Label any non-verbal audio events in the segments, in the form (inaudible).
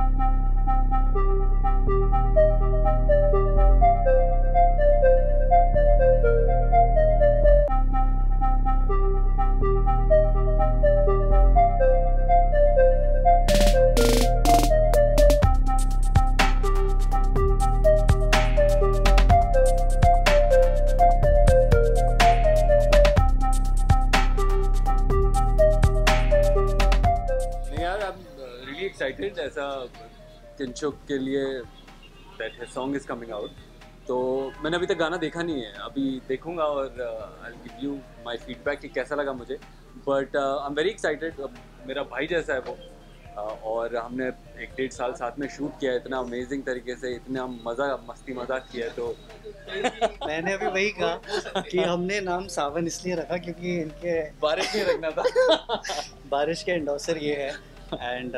नहीं एक्साइटेड ऐसा किंचुक के लिए that his song is coming out तो मैंने अभी तक गाना देखा नहीं है अभी देखूँगा और I give you my feedback कि कैसा लगा मुझे. But I am very excited मेरा भाई जैसा है वो uh, और हमने एक डेढ़ साल साथ में शूट किया है इतना अमेजिंग तरीके से इतना मज़ा मस्ती मज़ाक किया है तो (laughs) मैंने अभी वही कहा कि हमने नाम सावन इसलिए रखा क्योंकि इनके बारिश नहीं रखना था। (laughs) बारिश के एंडोसर ये है। एंड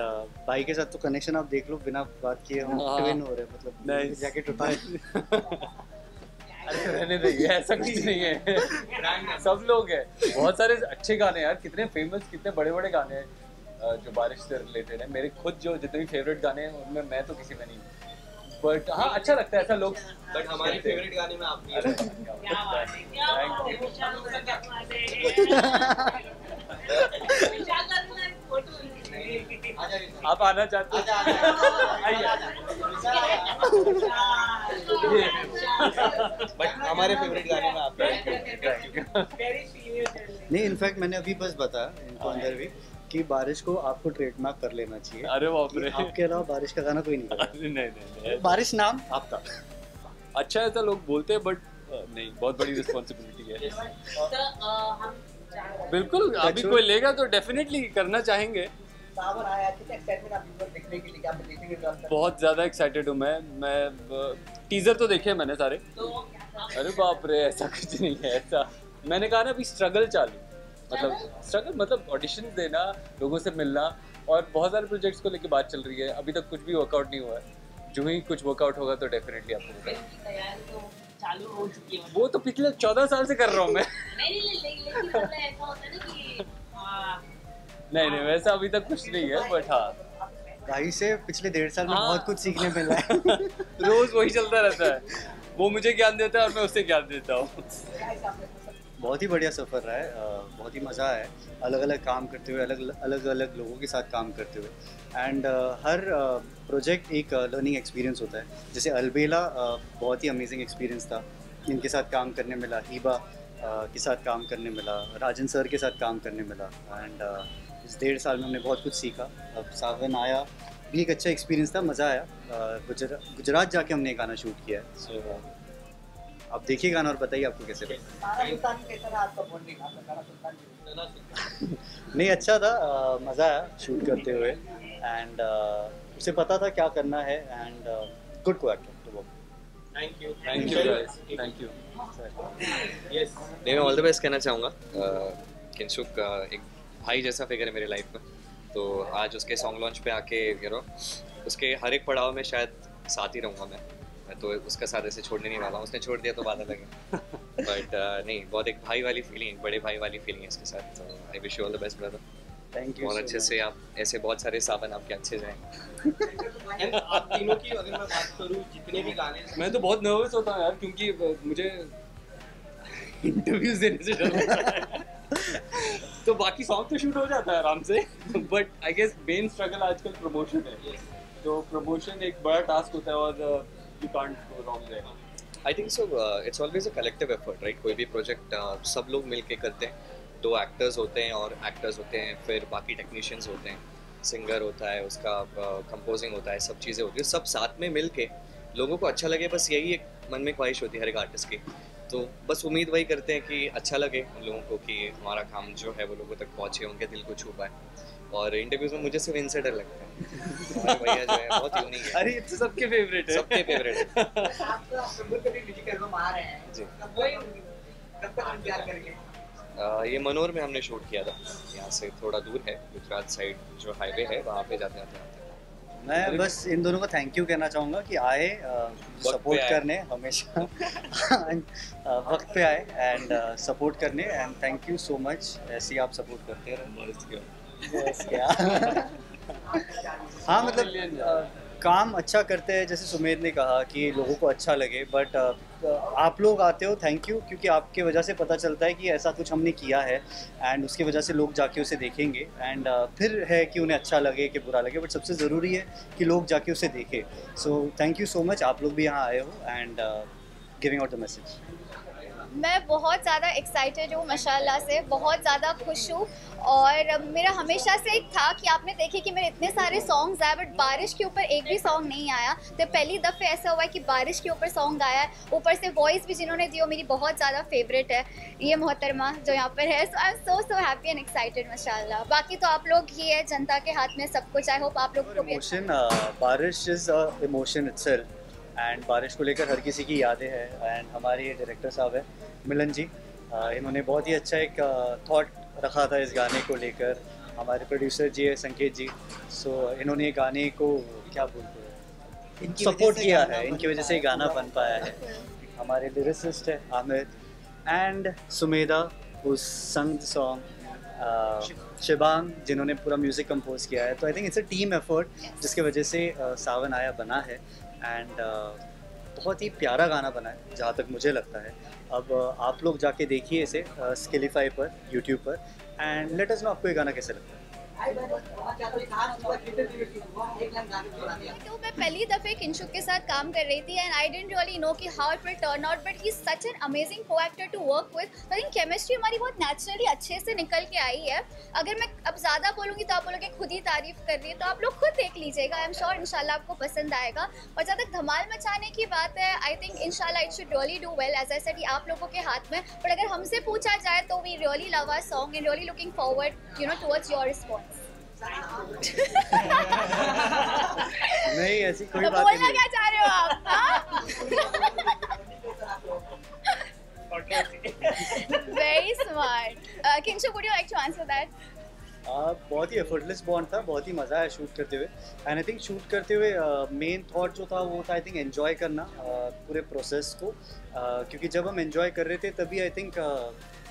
भाई के साथ तो कनेक्शन आप देख लो बिना बात किए हम हाँ। ट्विन हो रहे हैं मतलब Nice. जैकेट उठाए (laughs) अरे रहने देंगे ऐसा कुछ नहीं है। सब लोग हैं। बहुत सारे अच्छे गाने यार कितने फ़ेमस कितने बड़े बड़े गाने हैं जो बारिश से रिलेटेड है। मेरे खुद जो जितने भी फेवरेट गाने हैं उनमें मैं तो किसी में नहीं बट हाँ अच्छा लगता है ऐसा लोग। बट हमारे फेवरेट गाने में आप भी (laughs) (laughs) आप आना चाहते हो। बट हमारे फेवरेट गाने में आप हैं। नहीं इनफैक्ट मैंने अभी बस बताया इनको अंदर भी कि बारिश को आपको ट्रेडमार्क कर लेना चाहिए। अरे बाप रे। आपके अलावा बारिश का गाना कोई नहीं नहीं नहीं नहीं। बारिश नाम आपका। अच्छा है तो लोग बोलते हैं बट नहीं बहुत बड़ी रिस्पॉन्सिबिलिटी है। तो बिल्कुल अभी कोई लेगा तो डेफिनेटली करना चाहेंगे। सावन आया कितना एक्साइटमेंट आप वीडियो देखने के लिए क्या देखेंगे बहुत ज़्यादा एक्साइटेड हूँ मैं। मैं टीज़र तो देखे मैंने सारे। तो अरे बाप रे ऐसा कुछ नहीं है ऐसा। मैंने कहा ना अभी स्ट्रगल चालू। मतलब स्ट्रगल मतलब ऑडिशन देना लोगों से मिलना और बहुत सारे प्रोजेक्ट्स को लेके बात चल रही है। अभी तक कुछ भी वर्कआउट नहीं हुआ है। जो ही कुछ वर्कआउट होगा तो डेफिनेटली आपको तो चालू हो चुकी है वो तो पिछले चौदह साल से कर रहा हूँ मैं। (laughs) नहीं नहीं लेकिन मतलब ऐसा होता है ना कि आ, नहीं नहीं वैसा अभी तक कुछ नहीं है बट हाँ। भाई से पिछले डेढ़ साल में हाँ। बहुत कुछ सीखने मिला है। (laughs) रोज वही चलता रहता है। वो मुझे ज्ञान देता है और मैं उससे ज्ञान देता हूँ। बहुत ही बढ़िया सफ़र रहा है बहुत ही मज़ा आया अलग अलग काम करते हुए अलग अलग अलग लोगों के साथ काम करते हुए। एंड हर प्रोजेक्ट एक लर्निंग एक्सपीरियंस होता है। जैसे अलबेला बहुत ही अमेजिंग एक्सपीरियंस था। इनके साथ काम करने मिला हीबा के साथ काम करने मिला राजन सर के साथ काम करने मिला। एंड इस डेढ़ साल में हमने बहुत कुछ सीखा। अब सावन आया भी एक अच्छा एक्सपीरियंस था मज़ा आया। गुजरा गुजरात जाके हमने गाना शूट किया है। सो आप देखिए गाना और बताइए आपको कैसे लगा। नहीं अच्छा था। मज़ा आया शूट करते हुए। एंड उसे पता था क्या करना है। And good co actor to work thank you thank you thank you yes मैं ऑल द बेस्ट कहना चाहूँगा। किंसुक एक भाई जैसा फिगर है मेरी लाइफ में। तो आज उसके सॉन्ग लॉन्च पे आके यू नो उसके हर एक पड़ाव में शायद साथ ही रहूँगा मैं। मैं तो उसका साथ ऐसे छोड़ने नहीं वाला उसने छोड़ दिया तो बात अलग है। (laughs) बट नहीं बहुत एक भाई वाली फीलिंग बड़े भाई वाली फीलिंग है इसके साथ। तो I wish you all the best brother thank you बहुत अच्छे से आप ऐसे बहुत सारे सावन आपके अच्छे जाएँगे आप तीनों की अगर मैं बात करूँ जितने भी गाने मैं तो बहुत नर्वस होता हूँ यार क्योंकि मुझे (laughs) इंटरव्यूज़ देने से डर लगता है। (laughs) तो बाकी सॉन्ग तो शूट हो जाता है आराम से। But I guess main struggle आजकल प्रमोशन है। तो प्रमोशन एक बड़ा टास्क होता है और you can't go wrong there I think so it's always a collective effort right कोई भी प्रोजेक्ट uh, सब लोग मिल के करते हैं। दो एक्टर्स होते हैं और एक्टर्स होते हैं फिर बाकी टेक्नीशियंस होते हैं। सिंगर होता है उसका कंपोजिंग uh, होता है सब चीज़ें होती है। सब साथ में मिल के लोगों को अच्छा लगे बस यही एक मन में ख्वाहिश होती है हर एक आर्टिस्ट की। तो बस उम्मीद वही करते हैं कि अच्छा लगे उन लोगों को कि हमारा काम जो है वो लोगों तक पहुँचे उनके दिल को छू पाए। और इंटरव्यूज़ में मुझे सिर्फ़ इनसे डर लगता है। भैया जो है बहुत यूनिक है। अरे ये तो सबके फेवरेट है। सबके फेवरेट है। आप आ रहे हैं जी। कब तक इंतज़ार करेंगे ये मनोर में हमने शूट किया था। यहाँ से थोड़ा दूर है गुजरात साइड जो हाईवे है वहाँ पे जाते जाते आते हैं। मैं बस इन दोनों को थैंक यू कहना चाहूँगा कि आए सपोर्ट करने हमेशा। (laughs) वक्त पे आए एंड सपोर्ट करने and thank you so much ऐसे ही आप सपोर्ट करते रहे। (laughs) हाँ मतलब काम अच्छा करते हैं, जैसे सुमेध ने कहा कि लोगों को अच्छा लगे बट आप लोग आते हो थैंक यू क्योंकि आपके वजह से पता चलता है कि ऐसा कुछ हमने किया है एंड उसकी वजह से लोग जाके उसे देखेंगे एंड फिर है कि उन्हें अच्छा लगे कि बुरा लगे बट सबसे ज़रूरी है कि लोग जाके उसे देखें। So thank you so much आप लोग भी यहाँ आए हो and giving out the message मैं बहुत ज़्यादा एक्साइटेड हूँ, माशाल्लाह से, बहुत ज़्यादा खुश हूँ और मेरा हमेशा से एक था कि आपने देखे कि मेरे इतने सारे सॉन्ग्स आए बट बारिश के ऊपर एक भी सॉन्ग नहीं आया। तो पहली दफ़े ऐसा हुआ है कि बारिश के ऊपर सॉन्ग आया है। ऊपर से वॉइस भी जिन्होंने दी वो मेरी बहुत ज़्यादा फेवरेट है। ये मोहतरमा जो यहाँ पर है। So I am so so happy and excited माशाल्लाह। बाकी तो आप लोग ही है जनता के हाथ में सब कुछ। आई होप आप लोग को इमोशन बारिश इज़ इमोशन इटसेल्फ एंड बारिश को लेकर हर किसी की यादें हैं। एंड हमारे डायरेक्टर साहब हैं मिलन जी। uh, इन्होंने बहुत ही अच्छा एक थॉट रखा था इस गाने को लेकर। हमारे प्रोड्यूसर जी है संकेत जी। सो इन्होंने गाने को क्या बोलते हैं? सपोर्ट किया है इनकी वजह से गाना बन पाया है। हमारे लिरिसिस्ट है आमिर एंड सुमेधा उस संग सॉन्ग शिबांग जिन्होंने पूरा म्यूज़िक कंपोज किया है। तो I think it's a team effort जिसके वजह से सावन आया बना है। एंड बहुत ही प्यारा गाना बना है, जहाँ तक मुझे लगता है। अब, आप लोग जाके देखिए इसे स्किलीफाई पर यूट्यूब पर एंड लेट अस नो आपको ये गाना कैसे लगता है। तो मैं पहली दफ़े किंशुक के साथ काम कर रही थी and I don't really know कि how it will turn out but he such an amazing co actor to work with I think chemistry हमारी बहुत नेचुरली अच्छे से निकल के आई है। अगर मैं अब ज़्यादा बोलूँगी तो आप बोलोगे खुद ही तारीफ़ कर रही है तो आप लोग खुद देख लीजिएगा। आई एम श्योर इंशाल्लाह आपको पसंद आएगा। और जहाँ तक धमाल मचाने की बात है आई थिंक इंशाल्लाह it should really do well as I said आप लोगों के हाथ में बट अगर हमसे पूछा जाए तो we really love our song and really looking forward you know towards your response (laughs) नहीं ऐसी कोई तो बात बोलना नहीं। क्या चाह रहे हो आप very smart Kinshu would you like to answer that बहुत ही एफर्टलेस बॉन्ड था बहुत ही मज़ा आया शूट करते हुए। एंड आई थिंक शूट करते हुए मेन uh, थॉट जो था वो था आई थिंक एंजॉय करना आ, पूरे प्रोसेस को। आ, क्योंकि जब हम एंजॉय कर रहे थे तभी आई थिंक uh,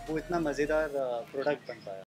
वो इतना मज़ेदार प्रोडक्ट बन पाया।